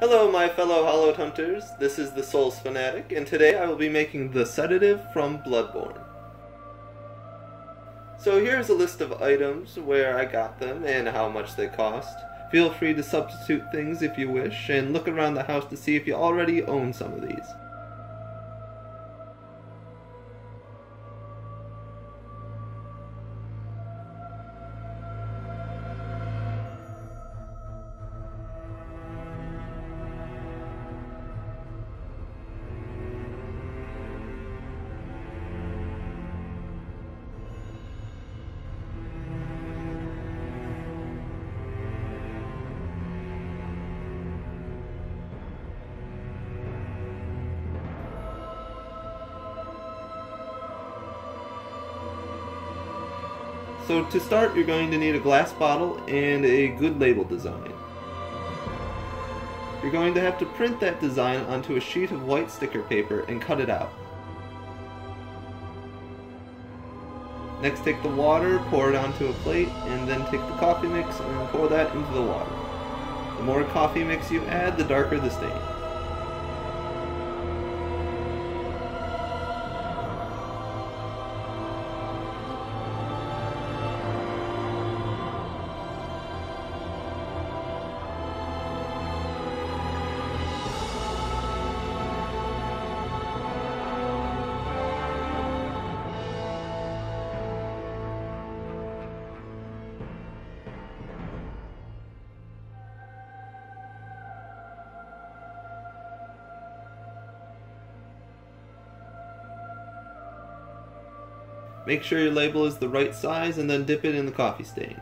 Hello, my fellow Hollowed Hunters. This is the Souls Fanatic, and today I will be making the sedative from Bloodborne. So here's a list of items, where I got them, and how much they cost. Feel free to substitute things if you wish, and look around the house to see if you already own some of these. So to start, you're going to need a glass bottle and a good label design. You're going to have to print that design onto a sheet of white sticker paper and cut it out. Next take the water, pour it onto a plate, and then take the coffee mix and pour that into the water. The more coffee mix you add, the darker the stain. Make sure your label is the right size and then dip it in the coffee stain.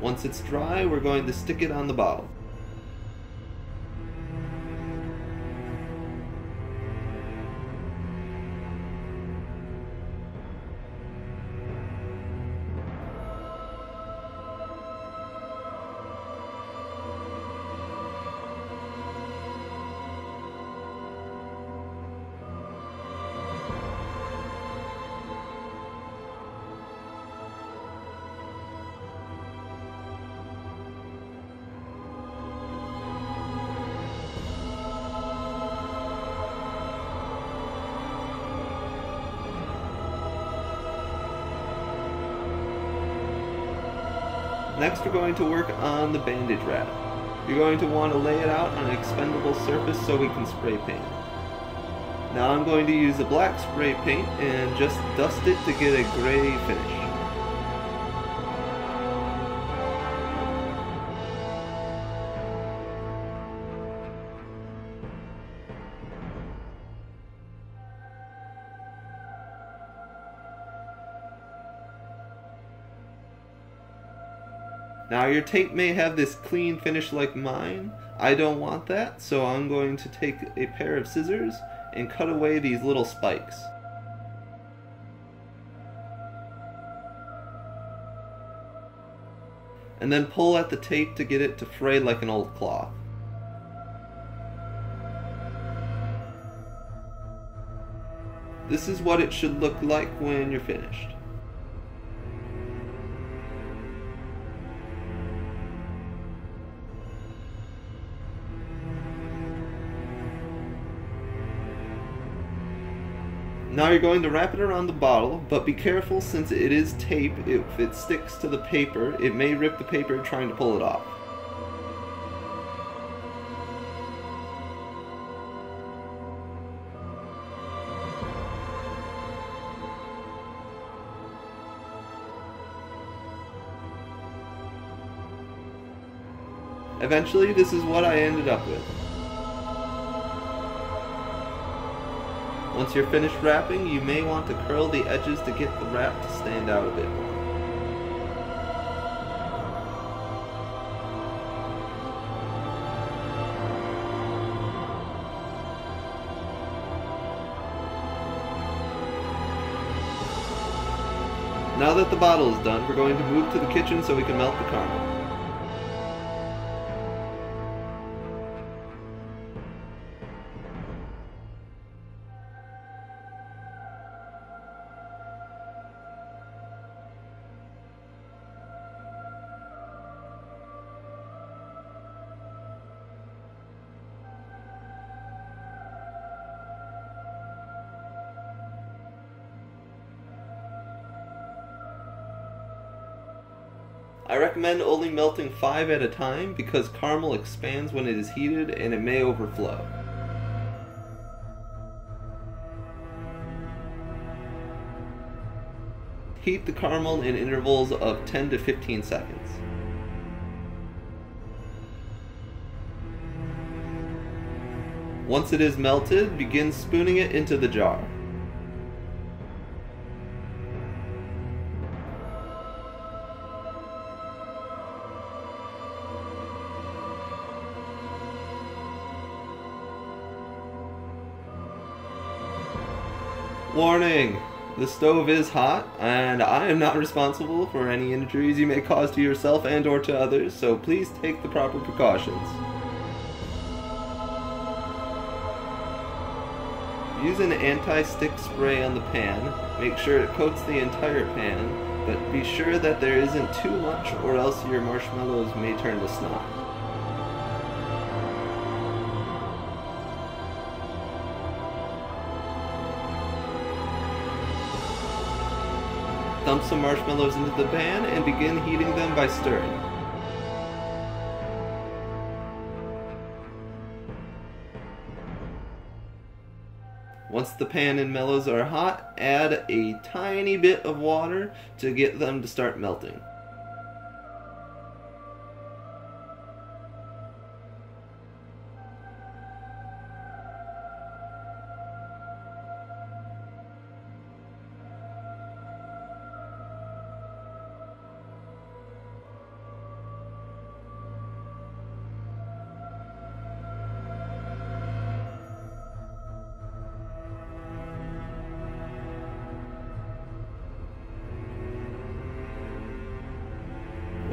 Once it's dry, we're going to stick it on the bottle. Next we're going to work on the bandage wrap. You're going to want to lay it out on an expendable surface so we can spray paint Now I'm going to use a black spray paint and just dust it to get a gray finish. Now your tape may have this clean finish like mine. I don't want that, so I'm going to take a pair of scissors and cut away these little spikes. And then pull at the tape to get it to fray like an old cloth. This is what it should look like when you're finished. Now you're going to wrap it around the bottle, but be careful since it is tape, if it sticks to the paper, it may rip the paper trying to pull it off. Eventually, this is what I ended up with. Once you're finished wrapping, you may want to curl the edges to get the wrap to stand out a bit more. Now that the bottle is done, we're going to move to the kitchen so we can melt the caramel. I recommend only melting 5 at a time because caramel expands when it is heated and it may overflow. Heat the caramel in intervals of 10 to 15 seconds. Once it is melted, begin spooning it into the jar. Warning! The stove is hot, and I am not responsible for any injuries you may cause to yourself and or to others, so please take the proper precautions. Use an anti-stick spray on the pan, make sure it coats the entire pan, but be sure that there isn't too much or else your marshmallows may turn to snot. Dump some marshmallows into the pan and begin heating them by stirring. Once the pan and mellows are hot, add a tiny bit of water to get them to start melting.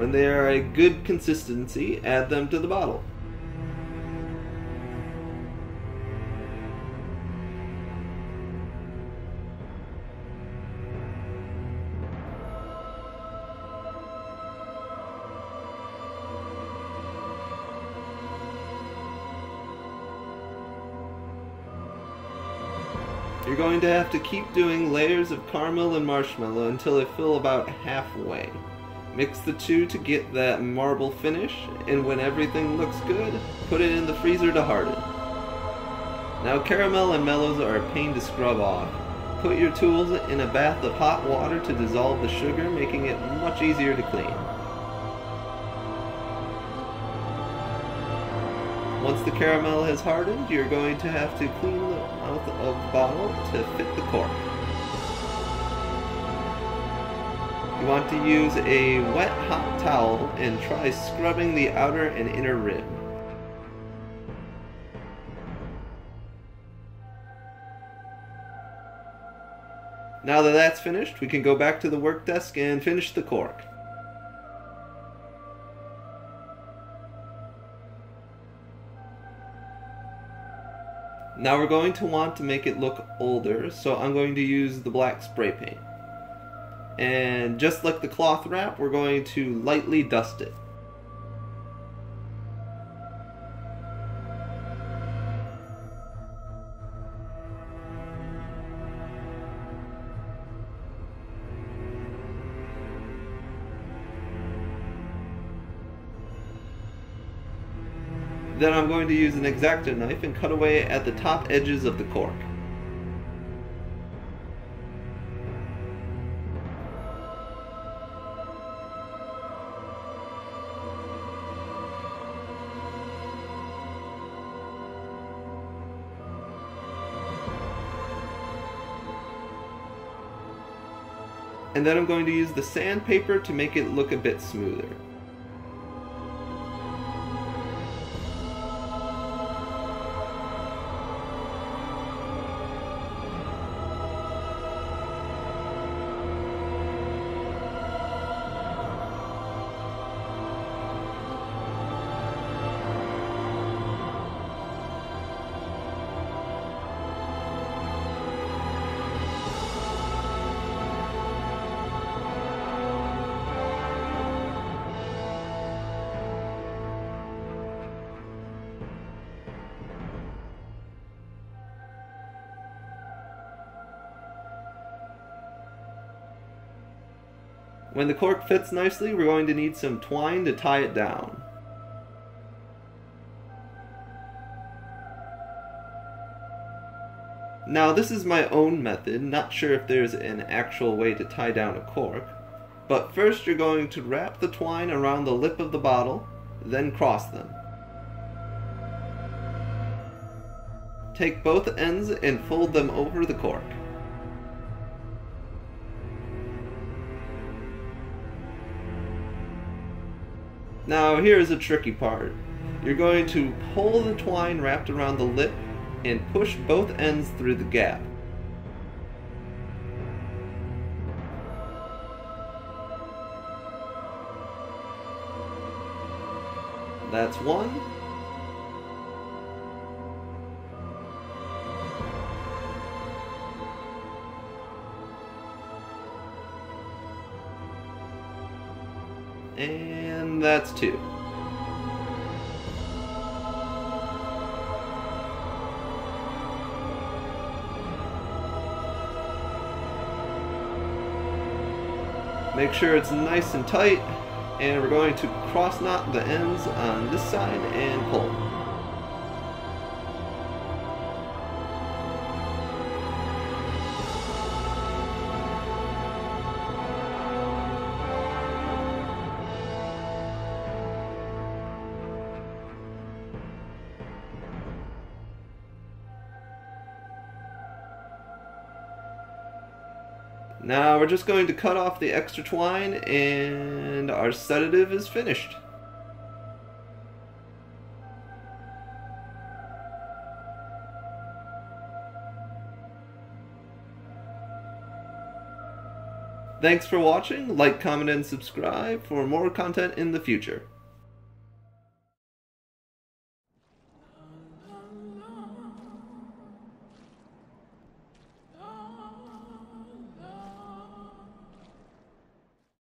When they are a good consistency, add them to the bottle. You're going to have to keep doing layers of caramel and marshmallow until they fill about halfway. Mix the two to get that marble finish, and when everything looks good, put it in the freezer to harden. Now caramel and mellows are a pain to scrub off. Put your tools in a bath of hot water to dissolve the sugar, making it much easier to clean. Once the caramel has hardened, you're going to have to clean the mouth of the bottle to fit the cork. You want to use a wet hot towel and try scrubbing the outer and inner rim. Now that that's finished, we can go back to the work desk and finish the cork. Now we're going to want to make it look older, so I'm going to use the black spray paint. And just like the cloth wrap, we're going to lightly dust it. Then I'm going to use an X-Acto knife and cut away at the top edges of the cork. And then I'm going to use the sandpaper to make it look a bit smoother. When the cork fits nicely, we're going to need some twine to tie it down. Now this is my own method, not sure if there's an actual way to tie down a cork. But first you're going to wrap the twine around the lip of the bottle, then cross them. Take both ends and fold them over the cork. Now here's a tricky part. You're going to pull the twine wrapped around the lip and push both ends through the gap. That's one. And that's two. Make sure it's nice and tight, and we're going to cross knot the ends on this side and pull. Now we're just going to cut off the extra twine and our sedative is finished. Thanks for watching, like, comment, and subscribe for more content in the future.